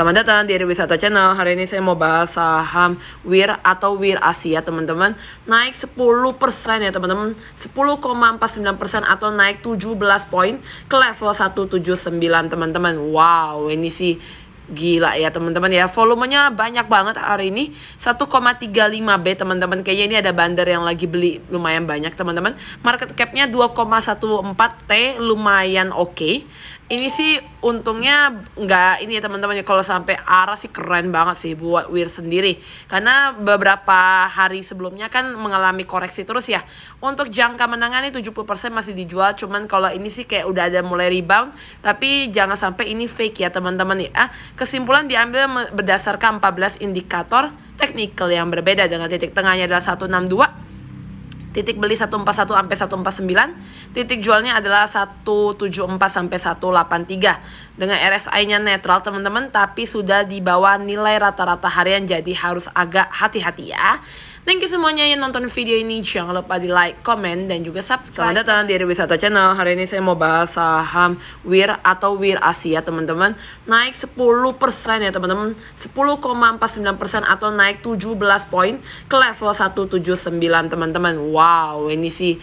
Selamat datang di Wisata Channel. Hari ini saya mau bahas saham WIR atau WIR Asia, teman-teman. Naik 10% ya, teman-teman. 10,49% atau naik 17 poin ke level 179, teman-teman. Wow, ini sih Gila ya teman-teman ya. Volumenya banyak banget hari ini. 1,35 B teman-teman. Kayaknya ini ada bandar yang lagi beli lumayan banyak teman-teman. Market capnya 2,14 T lumayan oke. Okay ini sih untungnya nggak ini ya teman-teman ya. Kalau sampai arah sih keren banget sih buat Wir sendiri. Karena beberapa hari sebelumnya kan mengalami koreksi terus ya. Untuk jangka menangannya 70% masih dijual. Cuman kalau ini sih kayak udah ada mulai rebound. Tapi jangan sampai ini fake ya teman-teman ya kesimpulan diambil berdasarkan 14 indikator teknikal yang berbeda dengan titik tengahnya adalah 162 Titik beli 141 sampai 149. Titik jualnya adalah 174 sampai 183. Dengan RSI-nya netral teman-teman tapi sudah di bawah nilai rata-rata harian jadi harus agak hati-hati ya. Thank you semuanya yang nonton video ini. Jangan lupa di like, comment, dan juga subscribe. Selamat datang di Wisata Channel. Hari ini saya mau bahas saham WIR atau WIR Asia, teman-teman. Naik 10% ya, teman-teman. 10,49% atau naik 17 poin ke level 179, teman-teman. Wow, ini sih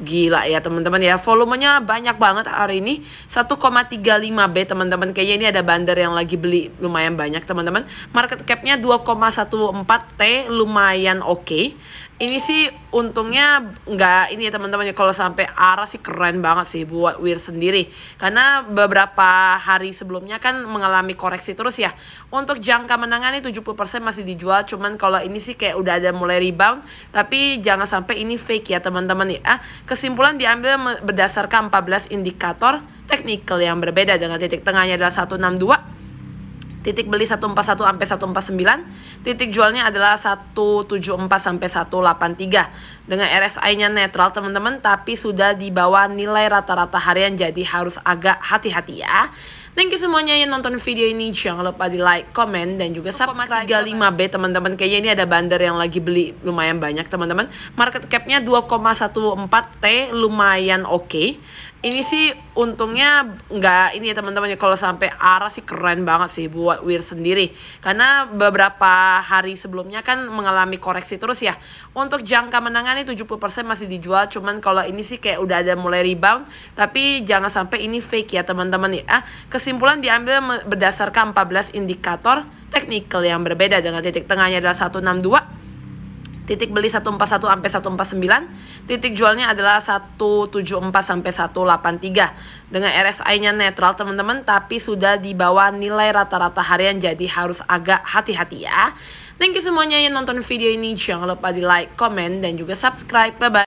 Gila ya teman-teman ya. Volumenya banyak banget hari ini. 1,35 B teman-teman. Kayaknya ini ada bandar yang lagi beli lumayan banyak teman-teman. Market capnya 2,14 T lumayan oke. okay ini sih untungnya nggak ini ya teman-teman ya kalau sampai arah sih keren banget sih buat Wir sendiri. Karena beberapa hari sebelumnya kan mengalami koreksi terus ya. Untuk jangka menangannya 70% masih dijual. Cuman kalau ini sih kayak udah ada mulai rebound. Tapi jangan sampai ini fake ya teman-teman ya. Kesimpulan diambil berdasarkan 14 indikator teknikal yang berbeda dengan titik tengahnya adalah 162 Titik beli 141 sampai 149. Titik jualnya adalah 174 sampai 183. Dengan RSI-nya netral teman-teman tapi sudah di bawah nilai rata-rata harian jadi harus agak hati-hati ya. Thank you semuanya yang nonton video ini. Jangan lupa di like, comment, dan juga subscribe. 35B teman-teman. Kayaknya ini ada bandar yang lagi beli lumayan banyak teman-teman. Market capnya 2,14 T lumayan oke. Okay ini sih untungnya nggak ini ya teman-teman ya kalau sampai arah sih keren banget sih buat Wir sendiri karena beberapa hari sebelumnya kan mengalami koreksi terus ya untuk jangka menangannya 70% masih dijual cuman kalau ini sih kayak udah ada mulai rebound tapi jangan sampai ini fake ya teman-teman. Ya kesimpulan diambil berdasarkan 14 indikator teknikal yang berbeda dengan titik tengahnya adalah 162 Titik beli 141 sampai 149. Titik jualnya adalah 174 sampai 183. Dengan RSI-nya netral teman-teman tapi sudah di bawah nilai rata-rata harian jadi harus agak hati-hati ya. Thank you semuanya yang nonton video ini. Jangan lupa di like, comment, dan juga subscribe. Bye-bye.